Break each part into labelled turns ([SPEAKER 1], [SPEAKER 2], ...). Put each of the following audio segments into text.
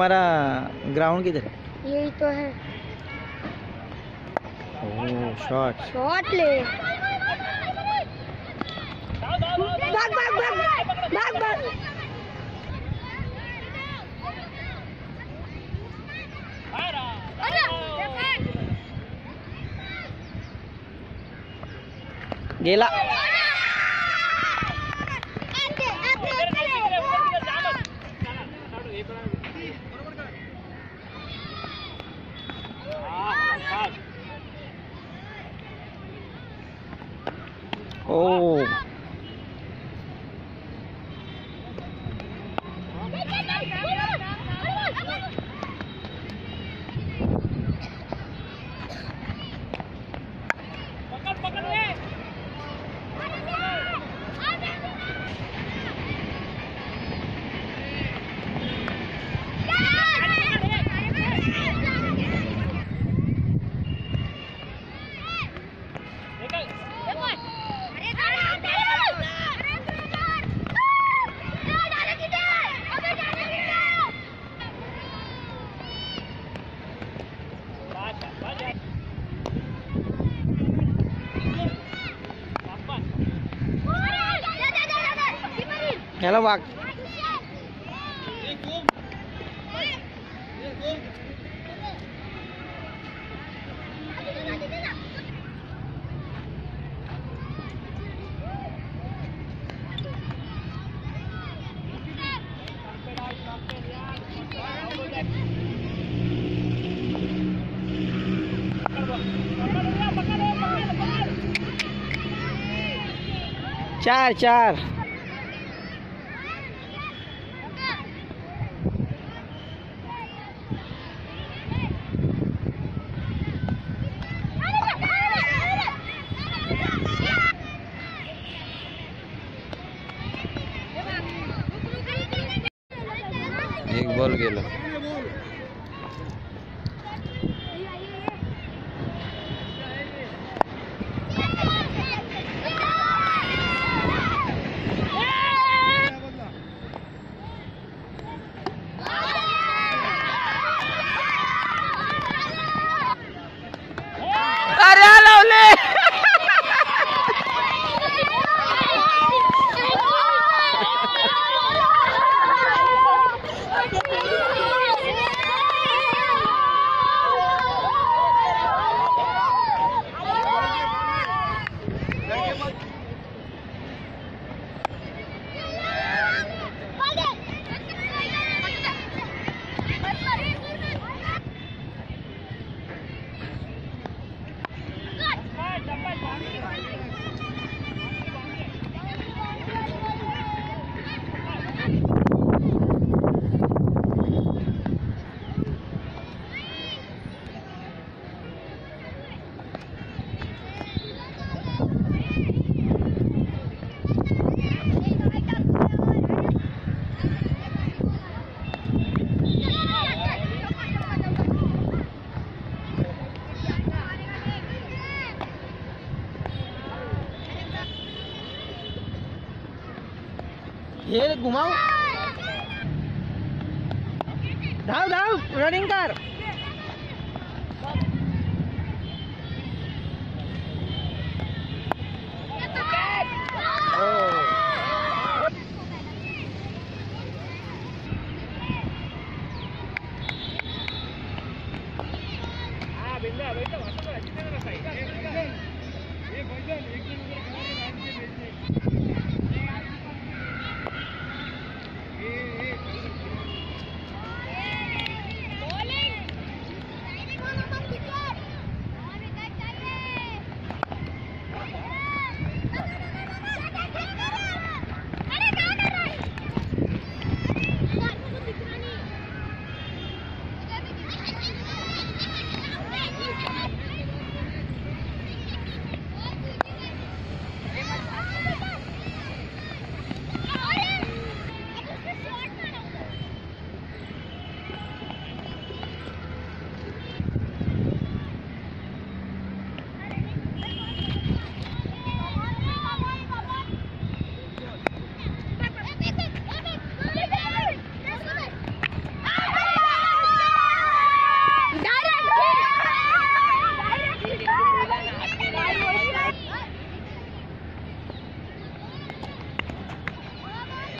[SPEAKER 1] तुम्हारा ग्राउंड किधर है?
[SPEAKER 2] यही तो है।
[SPEAKER 1] ओह शॉट
[SPEAKER 2] शॉट ले। भाग भाग भाग भाग भाग।
[SPEAKER 1] गेला। हेलो वाक चार चार। हे धाओ धाव रनिंग कर।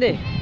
[SPEAKER 1] दे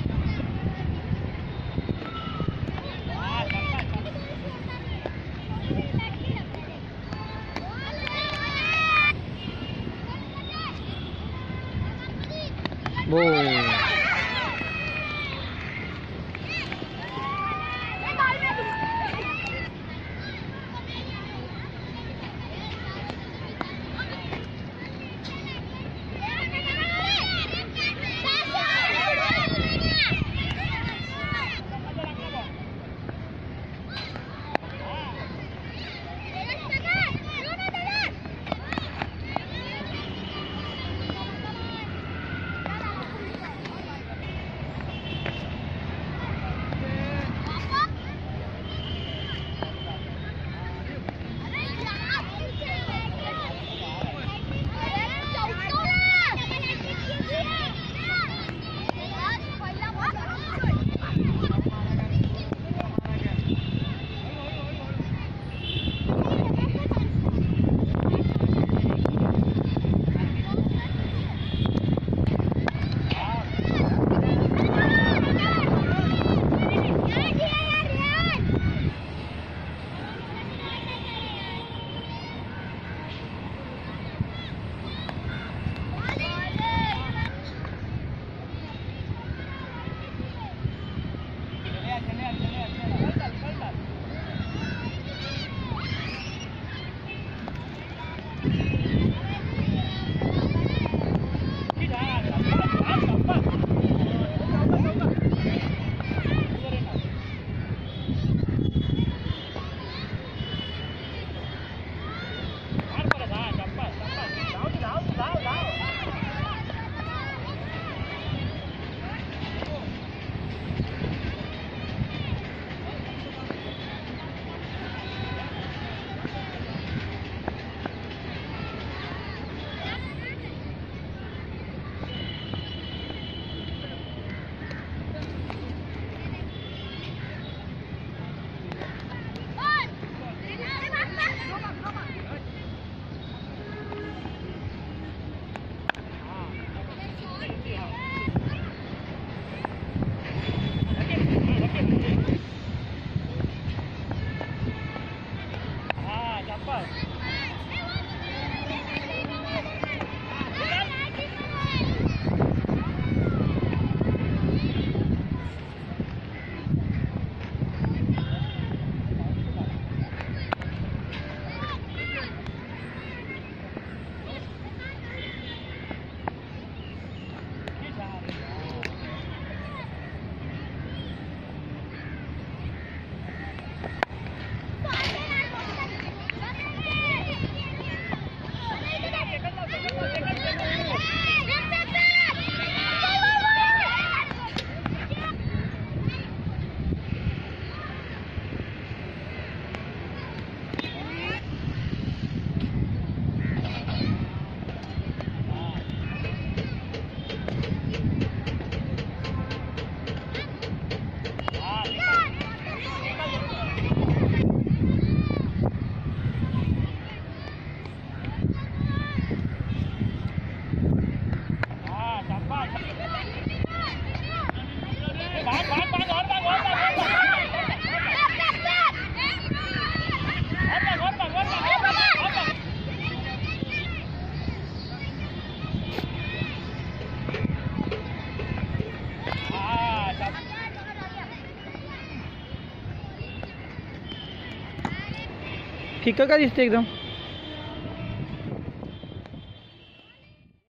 [SPEAKER 1] फिक्का का दिसते एकदम